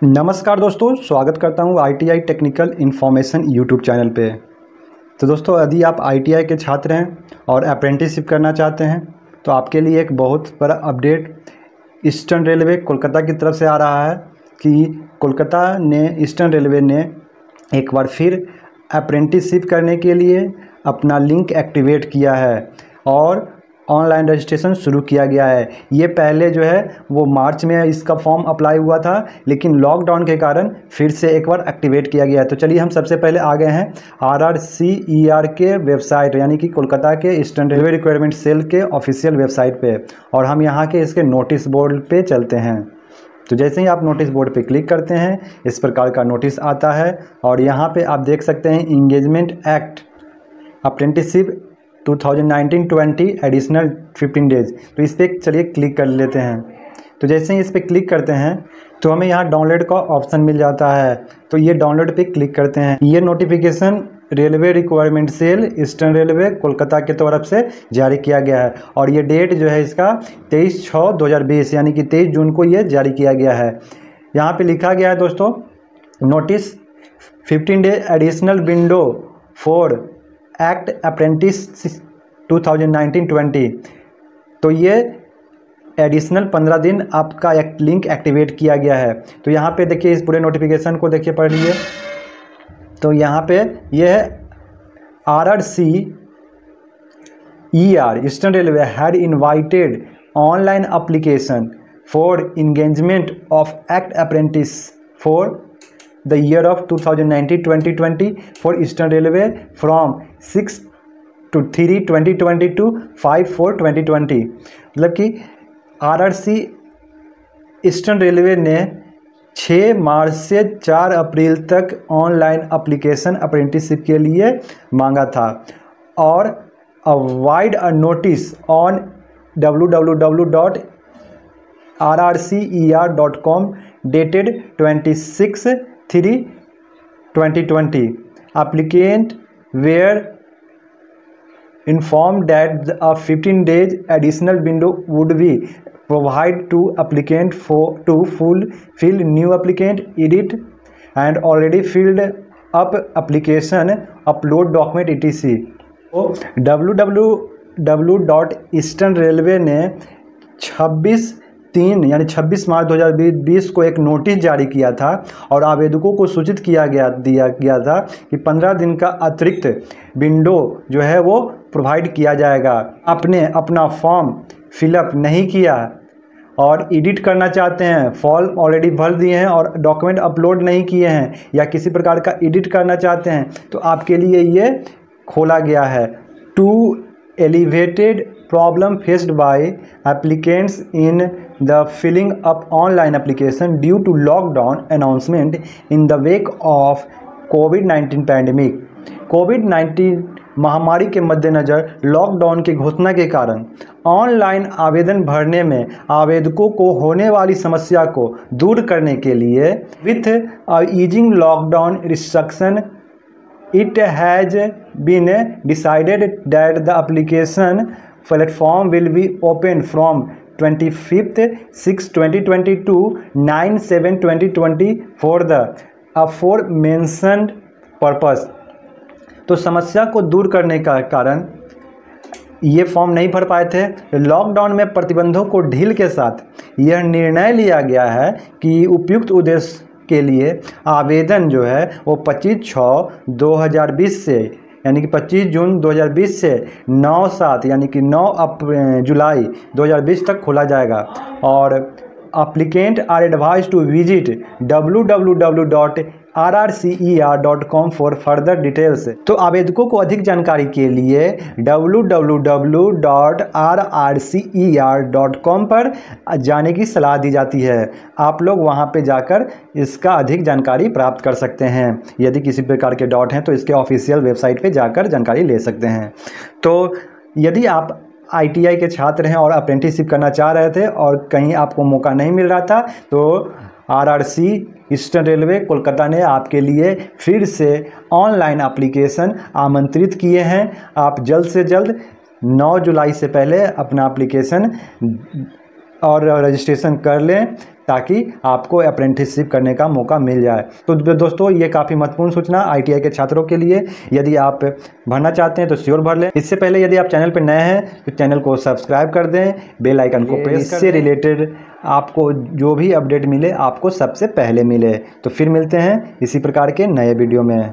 नमस्कार दोस्तों, स्वागत करता हूँ ITI technical information YouTube channel पे। तो दोस्तों, यदि आप आईटीआई के छात्र हैं और अप्रेंटिसशिप करना चाहते हैं तो आपके लिए एक बहुत बड़ा अपडेट ईस्टर्न रेलवे कोलकाता की तरफ़ से आ रहा है कि कोलकाता ने ईस्टर्न रेलवे ने एक बार फिर अप्रेंटिसशिप करने के लिए अपना लिंक एक्टिवेट किया है और ऑनलाइन रजिस्ट्रेशन शुरू किया गया है। ये पहले जो है, वो मार्च में इसका फॉर्म अप्लाई हुआ था, लेकिन लॉकडाउन के कारण फिर से एक बार एक्टिवेट किया गया है। तो चलिए हम सबसे पहले आ गए हैं। R R C E R के वेबसाइट, यानी कि कोलकाता के ईस्टर्न रेलवे रिक्वायरमेंट सेल के ऑफिशियल वेबसाइट पे और हम यहाँ के इसके नोटिस बोर्ड पे चलते हैं। तो जैसे ही आप नोटिस बोर्ड पे क्लिक करते हैं, इस प्रकार का नोटिस आता है, और यहाँ पे आप देख सकते हैं, engagement act apprenticeship 2019-20 additional 15 days तो इस पर चलिए क्लिक कर लेते हैं। तो जैसे ही इस पर क्लिक करते हैं तो हमें यहाँ डाउनलोड का ऑप्शन मिल जाता है। तो ये डाउनलोड पे क्लिक करते हैं। ये notification railway requirement cell eastern railway Kolkata के तरफ़ से जारी किया गया है। और ये डेट जो है इसका तेईस छः दो हज़ार बीस, यानी कि तेईस जून को ये जारी किया गया है। यहाँ पे लिखा गया है दोस्तों notice fifteen day additional window for act apprentice 2019-20 तो ये एडिशनल पंद्रह दिन आपका एक लिंक एक्टिवेट किया गया है। तो यहाँ पे देखिए, इस पूरे नोटिफिकेशन को देखिए, पढ़ लीजिए। तो यहाँ पे ये है R R C E R eastern railway had invited online application for engagement of act apprentice for the year of 2019-2020 for eastern railway from six two three twenty twenty to five four twenty twenty मतलब कि R R C eastern railway ने 6 मार्च से 4 अप्रैल तक online application apprenticeship के लिए मांगा था और avoid a notice on W W W dot R R C E R dot com dated twenty six three twenty twenty. Applicant were inform that a fifteen days additional window would be provide to applicant for to full fill new applicant edit and already filled up application upload document E T C W W W dot eastern railway ने छब्बीस तीन, यानी 26 मार्च 2020 को एक notice जारी किया था और आवेदकों को सूचित किया गया, दिया गया था कि 15 दिन का अतिरिक्त विंडो जो है वो प्रोवाइड किया जाएगा। आपने अपना फॉर्म फिलअप नहीं किया और एडिट करना चाहते हैं फॉर्म ऑलरेडी भर दिए हैं और डॉक्यूमेंट अपलोड नहीं किए हैं या किसी प्रकार का एडिट करना चाहते हैं तो आपके लिए ये खोला गया है। To alleviate problem faced by applicants in the filling up online application due to lockdown announcement in the wake of COVID 19 pandemic COVID 19 महामारी के मद्देनज़र लॉकडाउन की घोषणा के कारण ऑनलाइन आवेदन भरने में आवेदकों को होने वाली समस्या को दूर करने के लिए with easing lockdown restriction it has been decided that the application platform will be open from 25th 6 2022 9 7 2020 for the aforementioned purpose. तो समस्या को दूर करने का कारण, ये फॉर्म नहीं भर पाए थे। लॉकडाउन में प्रतिबंधों को ढील के साथ यह निर्णय लिया गया है कि उपयुक्त उद्देश्य के लिए आवेदन जो है वो पच्चीस छः दो हज़ार बीस से यानी कि 25 जून 2020 से 9 सात, यानी कि 9 अप जुलाई 2020 तक खोला जाएगा। और applicant are advise to visit W W W dot R for further details तो आवेदकों को अधिक जानकारी के लिए कॉम पर जाने की सलाह दी जाती है। आप लोग वहाँ पे जाकर इसका अधिक जानकारी प्राप्त कर सकते हैं। यदि किसी प्रकार के डॉट हैं तो इसके ऑफिशियल वेबसाइट पे जाकर जानकारी ले सकते हैं। तो यदि आप आईटीआई के छात्र हैं और अप्रेंटिसशिप करना चाह रहे थे और कहीं आपको मौका नहीं मिल रहा था तो आरआरसी ईस्टर्न रेलवे कोलकाता ने आपके लिए फिर से ऑनलाइन एप्लीकेशन आमंत्रित किए हैं। आप जल्द से जल्द 9 जुलाई से पहले अपना एप्लीकेशन और रजिस्ट्रेशन कर लें। ताकि आपको अप्रेंटिसशिप करने का मौका मिल जाए। तो दोस्तों ये काफ़ी महत्वपूर्ण सूचना आईटीआई के छात्रों के लिए। यदि आप भरना चाहते हैं तो श्योर भर लें। इससे पहले यदि आप चैनल पर नए हैं तो चैनल को सब्सक्राइब कर दें। बेल आइकन को प्रेस इससे रिलेटेड आपको जो भी अपडेट मिले आपको सबसे पहले मिले। तो फिर मिलते हैं इसी प्रकार के नए वीडियो में।